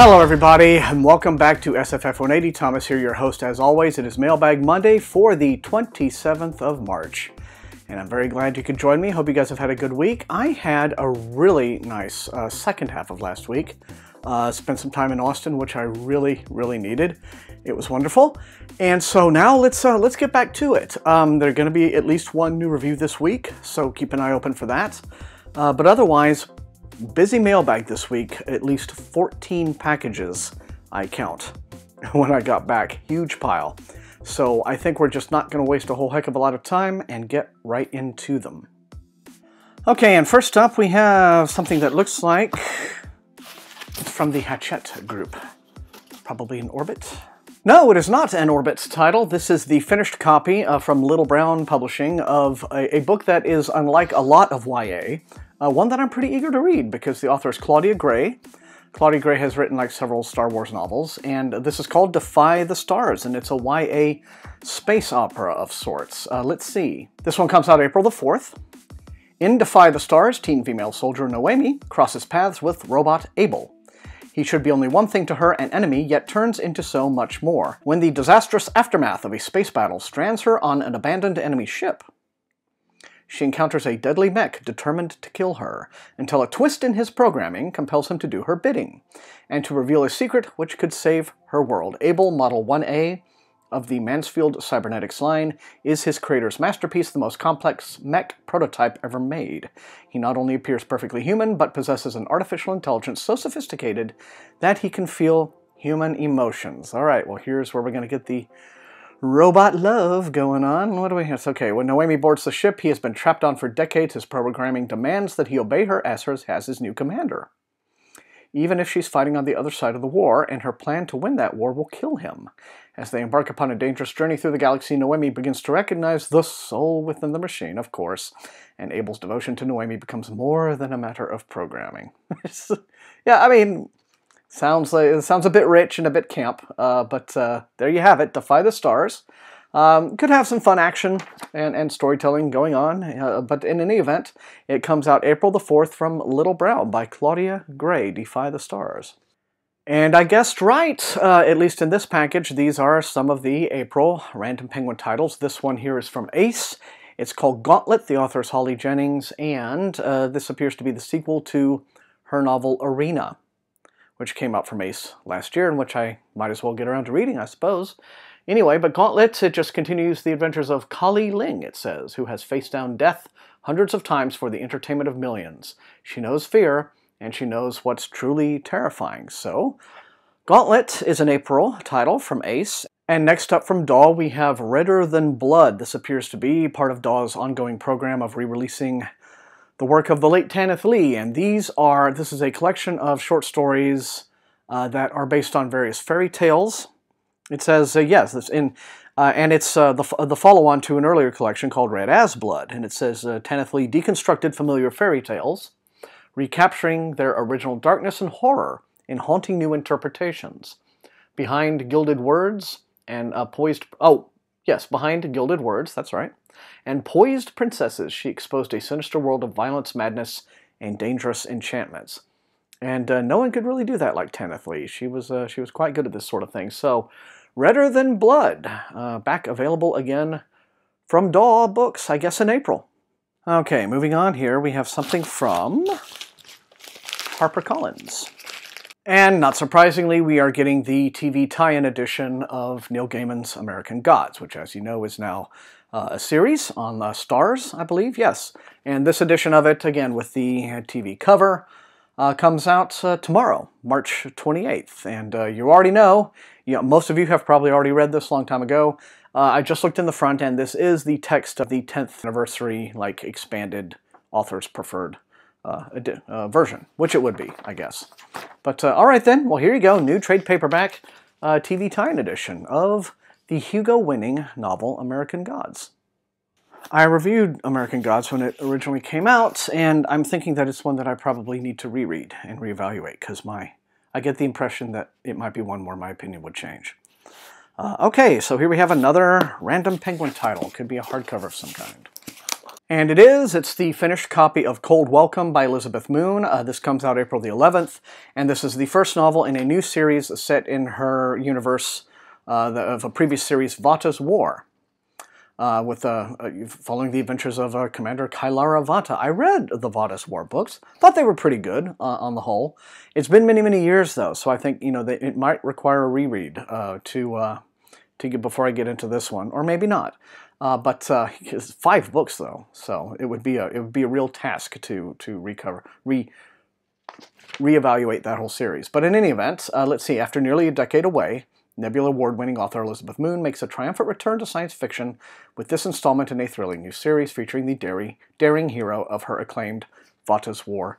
Hello, everybody, and welcome back to SFF 180. Thomas here, your host as always. It is Mailbag Monday for the 27th of March, and I'm very glad you could join me. Hope you guys have had a good week. I had a really nice uh, second half of last week. Uh, spent some time in Austin, which I really, really needed. It was wonderful, and so now let's uh, let's get back to it. Um, there's going to be at least one new review this week, so keep an eye open for that. Uh, but otherwise, busy mailbag this week. At least 14 packages I count when I got back. Huge pile. So I think we're just not going to waste a whole heck of a lot of time and get right into them. Okay, and first up we have something that looks like it's from the Hachette group. Probably an Orbit. No, it is not an Orbit title. This is the finished copy uh, from Little Brown Publishing of a, a, book that is unlike a lot of YA, uh, one that I'm pretty eager to read because the author is Claudia Gray. Claudia Gray has written like several Star Wars novels, and this is called Defy the Stars, and it's a YA space opera of sorts. Uh, let's see. This one comes out April the 4th. In Defy the Stars, teen female soldier Noemi crosses paths with robot Abel. He should be only one thing to her, an enemy, yet turns into so much more. When the disastrous aftermath of a space battle strands her on an abandoned enemy ship, she encounters a deadly mech determined to kill her, until a twist in his programming compels him to do her bidding, and to reveal a secret which could save her world. Abel Model 1A of the Mansfield Cybernetics line is his creator's masterpiece, the most complex mech prototype ever made. He not only appears perfectly human, but possesses an artificial intelligence so sophisticated that he can feel human emotions. All right, well, here's where we're going to get the robot love going on. What do we have? Okay, when Noemi boards the ship he has been trapped on for decades, his programming demands that he obey her as, her, as his new commander. Even if she's fighting on the other side of the war, and her plan to win that war will kill him. As they embark upon a dangerous journey through the galaxy, Noemi begins to recognize the soul within the machine, of course, and Abel's devotion to Noemi becomes more than a matter of programming. yeah, I mean, Sounds like it sounds a bit rich and a bit camp, uh, but uh, there you have it. Defy the Stars. Um, could have some fun action and, and storytelling going on, uh, but in any event, it comes out April the 4th from Little Brown by Claudia Gray, Defy the Stars. And I guessed right, uh, at least in this package, these are some of the April Random Penguin titles. This one here is from Ace. It's called Gauntlet, the author is Holly Jennings, and uh, this appears to be the sequel to her novel Arena which came out from Ace last year, and which I might as well get around to reading, I suppose. Anyway, but Gauntlet, it just continues the adventures of Kali Ling, it says, who has faced down death hundreds of times for the entertainment of millions. She knows fear, and she knows what's truly terrifying. So, Gauntlet is an April title from Ace. And next up from DAW, we have Redder Than Blood. This appears to be part of DAW's ongoing program of re-releasing the work of the late Tanith Lee, and these are, this is a collection of short stories uh, that are based on various fairy tales. It says, uh, yes, it's in, uh, and it's uh, the, the follow-on to an earlier collection called Red as Blood, and it says, uh, Tanith Lee deconstructed familiar fairy tales, recapturing their original darkness and horror in haunting new interpretations. Behind Gilded Words and Poised, oh, yes, behind Gilded Words, that's right, and poised princesses, she exposed a sinister world of violence, madness, and dangerous enchantments. And uh, no one could really do that like Tanith Lee. She was, uh, she was quite good at this sort of thing. So, Redder Than Blood, uh, back available again from DAW Books, I guess in April. Okay, moving on here, we have something from HarperCollins. And not surprisingly, we are getting the TV tie-in edition of Neil Gaiman's American Gods, which as you know is now uh, a series on Starz, I believe, yes. And this edition of it, again with the TV cover, uh, comes out uh, tomorrow, March 28th. And uh, you already know, you know, most of you have probably already read this a long time ago. Uh, I just looked in the front, and this is the text of the 10th anniversary, like, expanded author's preferred Uh, uh, version, which it would be, I guess. But uh, all right then, well here you go, new trade paperback TV tie-in edition of the Hugo-winning novel American Gods. I reviewed American Gods when it originally came out, and I'm thinking that it's one that I probably need to reread and reevaluate because my I get the impression that it might be one where my opinion would change. Uh, okay, so here we have another random penguin title. Could be a hardcover of some kind. And it is. It's the finished copy of Cold Welcome by Elizabeth Moon. Uh, this comes out April the 11th, and this is the first novel in a new series set in her universe uh, of a previous series, Vatta's War, uh, with uh, uh, following the adventures of uh, Commander Kylara Vatta. I read the Vatta's War books, thought they were pretty good on the whole. It's been many, many years though, so I think you know they, it might require a reread to to get before I get into this one, or maybe not. Uh, but uh, it's five books though, so it would be a it would be a real task to to recover re reevaluate that whole series. But in any event, uh, let's see. After nearly a decade away, Nebula Award-winning author Elizabeth Moon makes a triumphant return to science fiction with this installment in a thrilling new series featuring the daring, daring hero of her acclaimed Vatta's War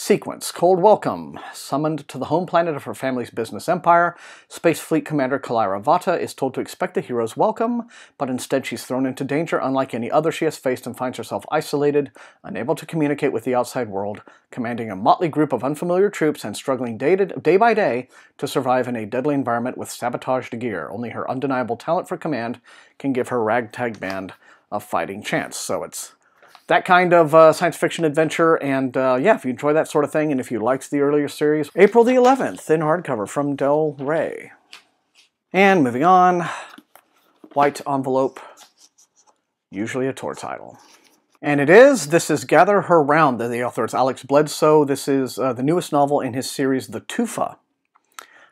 Sequence. Cold welcome. Summoned to the home planet of her family's business empire, Space Fleet Commander Kylara Vatta is told to expect the hero's welcome, but instead she's thrown into danger unlike any other she has faced and finds herself isolated, unable to communicate with the outside world, commanding a motley group of unfamiliar troops and struggling day, to, day by day to survive in a deadly environment with sabotaged gear. Only her undeniable talent for command can give her ragtag band a fighting chance. So it's that kind of uh, science fiction adventure. And uh, yeah, if you enjoy that sort of thing, and if you liked the earlier series, April the 11th in hardcover from Del Rey. And moving on, white envelope, usually a Tor title. And it is, this is Gather Her Round. The author is Alex Bledsoe. This is uh, the newest novel in his series, The Tufa,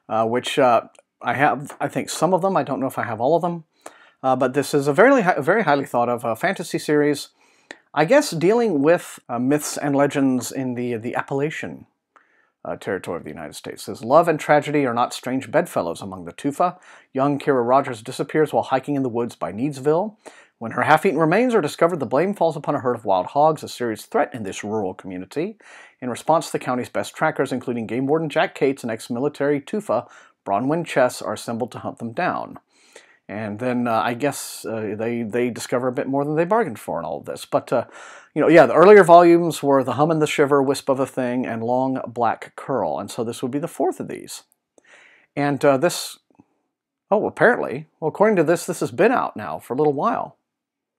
uh, which uh, I have, I think, some of them. I don't know if I have all of them. Uh, but this is a very, very highly thought of fantasy series I guess dealing with uh, myths and legends in the, the Appalachian uh, territory of the United States. Says, Love and tragedy are not strange bedfellows among the Tufa. Young Kira Rogers disappears while hiking in the woods by Needsville. When her half-eaten remains are discovered, the blame falls upon a herd of wild hogs, a serious threat in this rural community. In response, the county's best trackers, including Game Warden Jack Cates and ex-military Tufa Bronwyn Chess, are assembled to hunt them down. And then uh, I guess uh, they they discover a bit more than they bargained for in all of this. But uh, you know, yeah, the earlier volumes were the hum and the shiver, wisp of a thing, and long black curl, and so this would be the fourth of these. And uh, this, oh, apparently, well, according to this, this has been out now for a little while.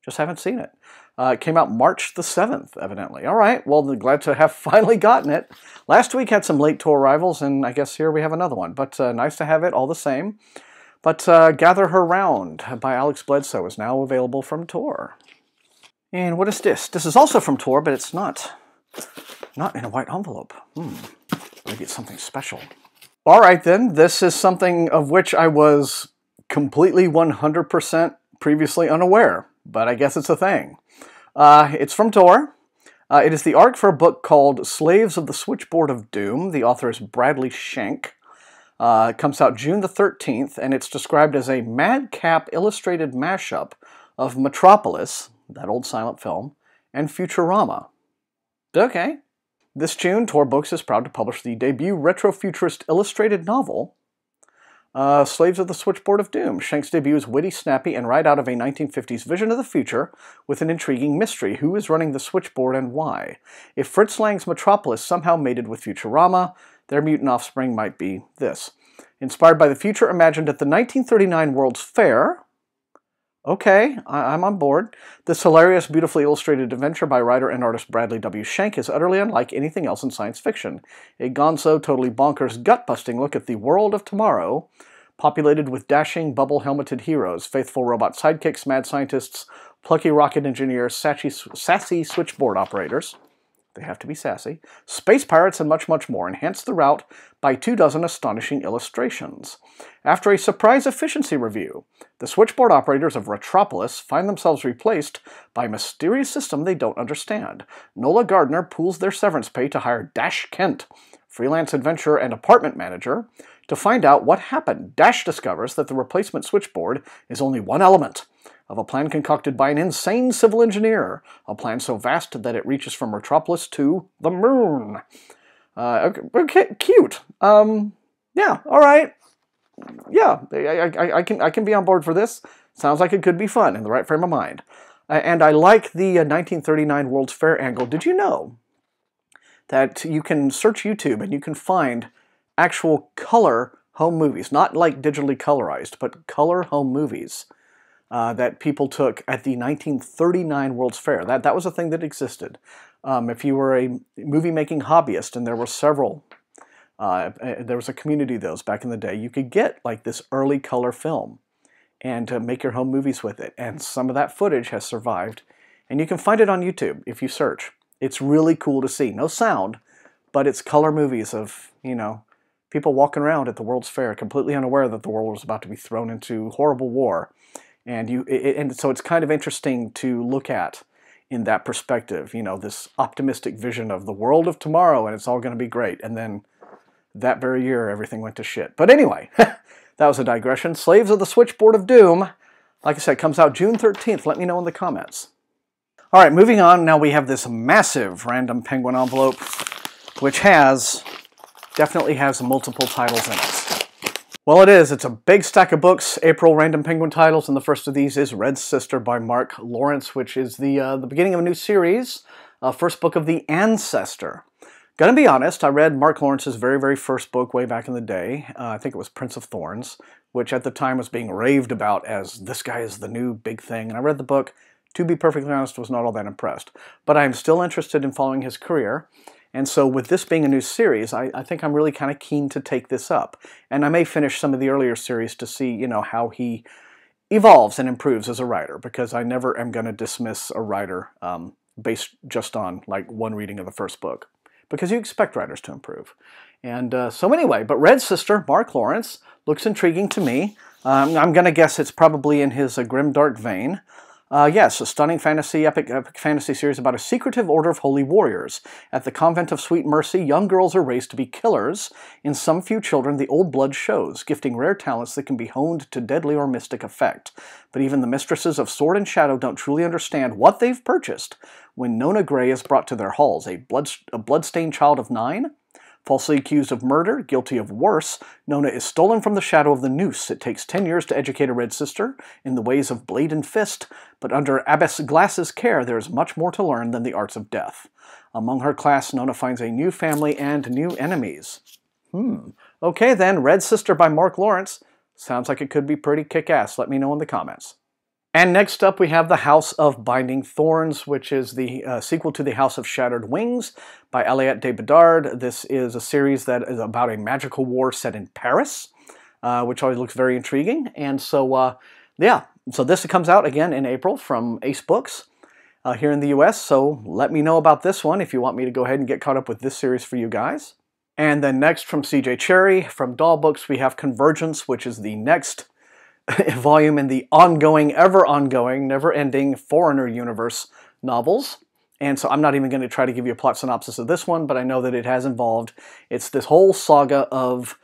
Just haven't seen it. Uh, it came out March the 7th, evidently. All right, well, glad to have finally gotten it. Last week had some late Tor arrivals, and I guess here we have another one. But uh, nice to have it all the same. But uh, Gather Her Round by Alex Bledsoe is now available from Tor. And what is this? This is also from Tor, but it's not not in a white envelope. Hmm. Maybe it's something special. All right, then. This is something of which I was completely 100% previously unaware, but I guess it's a thing. Uh, it's from Tor. Uh, it is the arc for a book called Slaves of the Switchboard of Doom. The author is Bradley Shenk. Uh, it comes out June the 13th, and it's described as a madcap illustrated mashup of Metropolis, that old silent film, and Futurama. Okay. This June, Tor Books is proud to publish the debut retrofuturist illustrated novel, uh, Slaves of the Switchboard of Doom. Shenk's debut is witty, snappy, and right out of a 1950s vision of the future with an intriguing mystery. Who is running the switchboard and why? If Fritz Lang's Metropolis somehow mated with Futurama, their mutant offspring might be this. Inspired by the future imagined at the 1939 World's Fair, Okay, I- am on board. This hilarious, beautifully illustrated adventure by writer and artist Bradley W. Shenk is utterly unlike anything else in science fiction. A gonzo, totally bonkers, gut busting look at the world of tomorrow, populated with dashing, bubble helmeted heroes, faithful robot sidekicks, mad scientists, plucky rocket engineers, sassy, sassy switchboard operators they have to be sassy, space pirates, and much, much more, enhance the route by two dozen astonishing illustrations. After a surprise efficiency review, the switchboard operators of Retropolis find themselves replaced by a mysterious system they don't understand. Nola Gardner pools their severance pay to hire Dash Kent, freelance adventurer and apartment manager, to find out what happened. Dash discovers that the replacement switchboard is only one element of a plan concocted by an insane civil engineer, a plan so vast that it reaches from Metropolis to the moon. Uh, okay, cute. Um, yeah, all right. Yeah, I, I, I, can I can be on board for this. Sounds like it could be fun in the right frame of mind. Uh, and I like the uh, 1939 World's Fair angle. Did you know that you can search YouTube and you can find actual color home movies, not like digitally colorized, but color home movies uh, that people took at the 1939 World's Fair. That, that was a thing that existed. Um, if you were a movie making hobbyist, and there were several, uh, there was a community of those back in the day, you could get like this early color film and uh, make your home movies with it. And some of that footage has survived. And you can find it on YouTube if you search. It's really cool to see. No sound, but it's color movies of, you know, people walking around at the World's Fair completely unaware that the world was about to be thrown into horrible war. And you it, and so it's kind of interesting to look at in that perspective, you know, this optimistic vision of the world of tomorrow and it's all going to be great. And then that very year everything went to shit. But anyway, that was a digression. Slaves of the Switchboard of Doom, like I said, comes out June 13th. Let me know in the comments. All right, moving on. Now we have this massive random penguin envelope, which has definitely has multiple titles in it. Well, it is. It's a big stack of books, April Random Penguin titles, and the first of these is Red Sister by Mark Lawrence, which is the, uh, the beginning of a new series, uh, first book of The Ancestor. Gonna be honest, I read Mark Lawrence's very, very first book way back in the day. Uh, I think it was Prince of Thorns, which at the time was being raved about as this guy is the new big thing. And I read the book, to be perfectly honest, was not all that impressed. But I'm still interested in following his career. And so with this being a new series, I, I think I'm really kind of keen to take this up. And I may finish some of the earlier series to see, you know, how he evolves and improves as a writer, because I never am going to dismiss a writer um, based just on like one reading of the first book, because you expect writers to improve. And uh, so anyway, but Red Sister, Mark Lawrence, looks intriguing to me. Um, I'm going to guess it's probably in his uh, grim dark vein. Uh, yes, a stunning fantasy, epic, epic fantasy series about a secretive order of holy warriors. At the Convent of Sweet Mercy, young girls are raised to be killers. In some few children, the old blood shows, gifting rare talents that can be honed to deadly or mystic effect. But even the mistresses of Sword and Shadow don't truly understand what they've purchased when Nona Gray is brought to their halls, a, blood, a bloodstained child of nine? Falsely accused of murder, guilty of worse, Nona is stolen from the shadow of the noose. It takes ten years to educate a Red Sister in the ways of blade and fist, but under Abbess Glass's care there is much more to learn than the arts of death. Among her class, Nona finds a new family and new enemies. Hmm. Okay then, Red Sister by Mark Lawrence. Sounds like it could be pretty kick-ass. Let me know in the comments. And next up, we have The House of Binding Thorns, which is the uh, sequel to The House of Shattered Wings by Aliette de Bodard. This is a series that is about a magical war set in Paris, uh, which always looks very intriguing. And so, uh, yeah, so this comes out again in April from Ace Books uh, here in the US. So let me know about this one if you want me to go ahead and get caught up with this series for you guys. And then next from CJ Cherryh, from DAW Books, we have Convergence, which is the next volume in the ongoing, ever ongoing, never ending Foreigner universe novels. And so I'm not even going to try to give you a plot synopsis of this one, but I know that it has involved. It's this whole saga of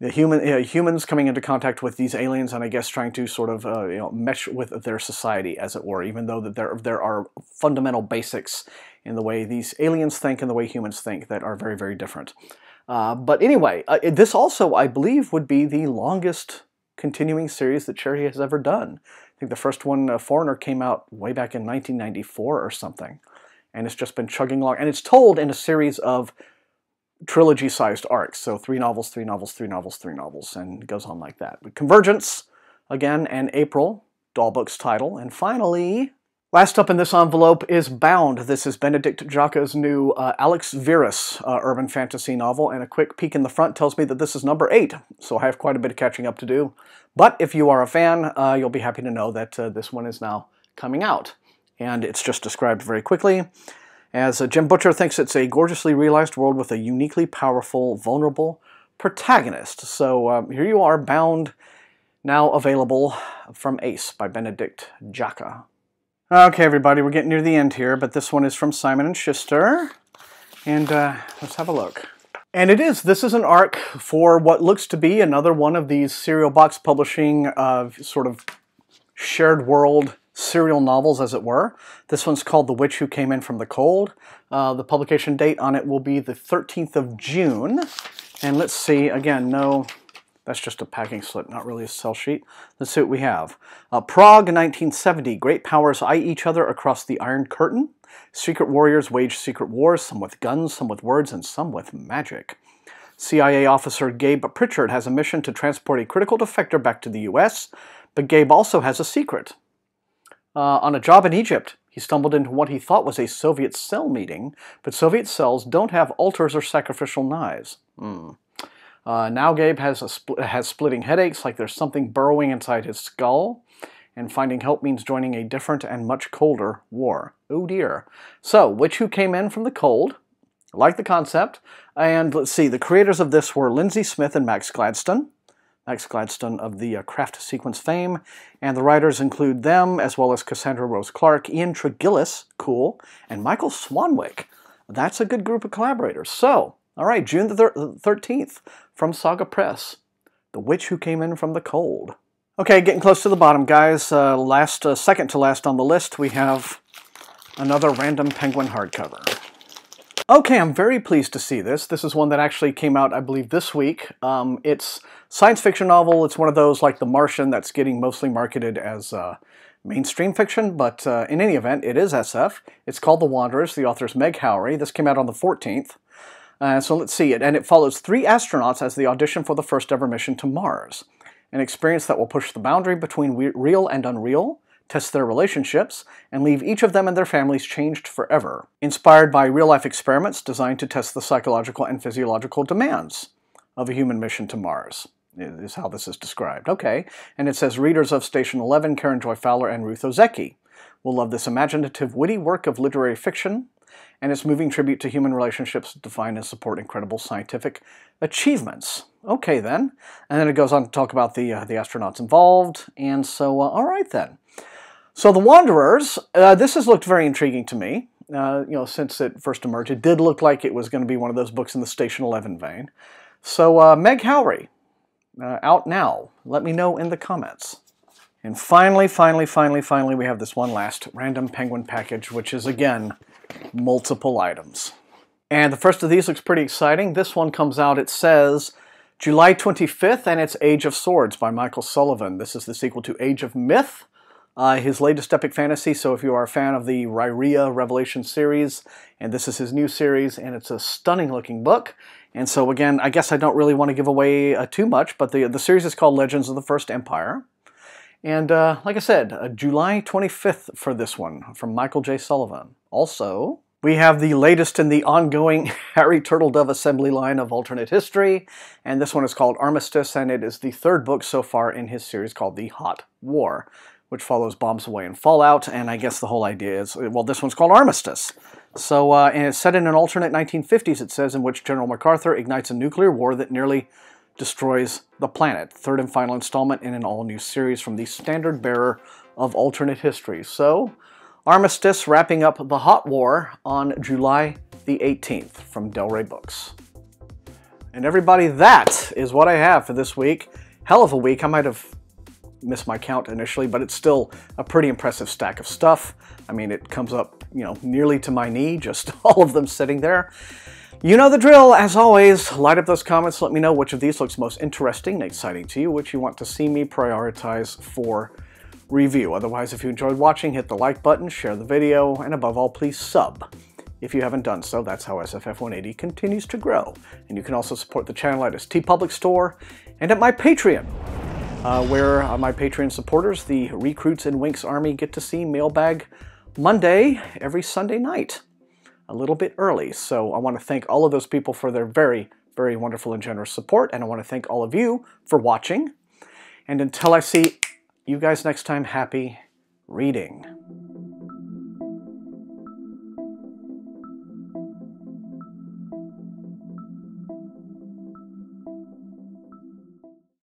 the human uh, humans coming into contact with these aliens, and I guess trying to sort of uh, you know mesh with their society, as it were. Even though that there there are fundamental basics in the way these aliens think and the way humans think that are very very different. Uh, but anyway, uh, this also I believe would be the longest continuing series that Cherryh has ever done. I think the first one, uh, Foreigner, came out way back in 1994 or something. And it's just been chugging along. And it's told in a series of trilogy-sized arcs. So three novels, three novels, three novels, three novels, and goes on like that. But Convergence, again, and April, DAW Book's title. And finally, Last up in this envelope is Bound. This is Benedict Jacka's new uh, Alex Verus uh, urban fantasy novel, and a quick peek in the front tells me that this is number 8, so I have quite a bit of catching up to do. But if you are a fan, uh, you'll be happy to know that uh, this one is now coming out. And it's just described very quickly as uh, Jim Butcher thinks it's a gorgeously realized world with a uniquely powerful, vulnerable protagonist. So um, here you are, Bound, now available from Ace by Benedict Jacka. Okay, everybody, we're getting near the end here, but this one is from Simon & Schuster. And uh, let's have a look. And it is. This is an arc for what looks to be another one of these serial box publishing uh, sort of shared world serial novels, as it were. This one's called The Witch Who Came In From the Cold. Uh, the publication date on it will be the 13th of June. And let's see, again, no that's just a packing slip, not really a sell sheet. Let's see what we have. Uh, Prague 1970. Great powers eye each other across the Iron Curtain. Secret warriors wage secret wars, some with guns, some with words, and some with magic. CIA officer Gabe Pritchard has a mission to transport a critical defector back to the U.S., but Gabe also has a secret. Uh, on a job in Egypt, he stumbled into what he thought was a Soviet cell meeting, but Soviet cells don't have altars or sacrificial knives. Hmm. Uh, now Gabe has, spl has splitting headaches, like there's something burrowing inside his skull, and finding help means joining a different and much colder war. Oh dear. So, Witch who came in from the cold? like the concept. And let's see, the creators of this were Lindsay Smith and Max Gladstone. Max Gladstone of the uh, Craft Sequence fame. And the writers include them, as well as Cassandra Rose Clarke, Ian Tregillis, cool, and Michael Swanwick. That's a good group of collaborators. So, all right, June the 13th from Saga Press, The Witch Who Came In From the Cold. Okay, getting close to the bottom, guys. Uh, last, uh, second to last on the list, we have another random Penguin hardcover. Okay, I'm very pleased to see this. This is one that actually came out, I believe, this week. Um, it's science fiction novel. It's one of those like The Martian that's getting mostly marketed as uh, mainstream fiction, but uh, in any event, it is SF. It's called The Wanderers. The author is Meg Howrey. This came out on the 14th. Uh, so let's see it. And it follows three astronauts as they audition for the first ever mission to Mars. An experience that will push the boundary between real and unreal, test their relationships, and leave each of them and their families changed forever. Inspired by real life experiments designed to test the psychological and physiological demands of a human mission to Mars, is how this is described. Okay, and it says readers of Station 11, Karen Joy Fowler and Ruth Ozeki, will love this imaginative, witty work of literary fiction and its moving tribute to human relationships define and support incredible scientific achievements. Okay, then. And then it goes on to talk about the, uh, the astronauts involved, and so, uh, all right then. So The Wanderers, uh, this has looked very intriguing to me. Uh, you know, since it first emerged, it did look like it was going to be one of those books in the Station 11 vein. So uh, Meg Howrey, uh, out now. Let me know in the comments. And finally, finally, finally, finally, we have this one last random penguin package, which is, again, multiple items. And the first of these looks pretty exciting. This one comes out, it says, July 25th, and it's Age of Swords by Michael Sullivan. This is the sequel to Age of Myth, uh, his latest epic fantasy. So if you are a fan of the Riyria Revelation series, and this is his new series, and it's a stunning looking book. And so again, I guess I don't really want to give away uh, too much, but the, the series is called Legends of the First Empire. And uh, like I said, uh, July 25th for this one from Michael J. Sullivan. Also, we have the latest in the ongoing Harry Turtledove assembly line of alternate history, and this one is called Armistice, and it is the third book so far in his series called The Hot War which follows Bombs Away and Fallout, and I guess the whole idea is, well, this one's called Armistice. So, uh, and it's set in an alternate 1950s, it says, in which General MacArthur ignites a nuclear war that nearly destroys the planet. Third and final installment in an all-new series from the standard bearer of alternate history. So, Armistice wrapping up the Hot War on July the 18th from Del Rey Books. And everybody, that is what I have for this week. Hell of a week. I might have missed my count initially, but it's still a pretty impressive stack of stuff. I mean, it comes up, you know, nearly to my knee, just all of them sitting there. You know the drill. As always, light up those comments. Let me know which of these looks most interesting and exciting to you, which you want to see me prioritize for review. Otherwise, if you enjoyed watching, hit the like button, share the video, and above all, please sub. If you haven't done so, that's how SFF 180 continues to grow. And you can also support the channel at its TeePublic store and at my Patreon uh, where uh, my Patreon supporters, the Recruits in Winks Army, get to see Mailbag Monday every Sunday night, a little bit early. So I want to thank all of those people for their very, very wonderful and generous support, and I want to thank all of you for watching. And until I see you guys next time, happy reading.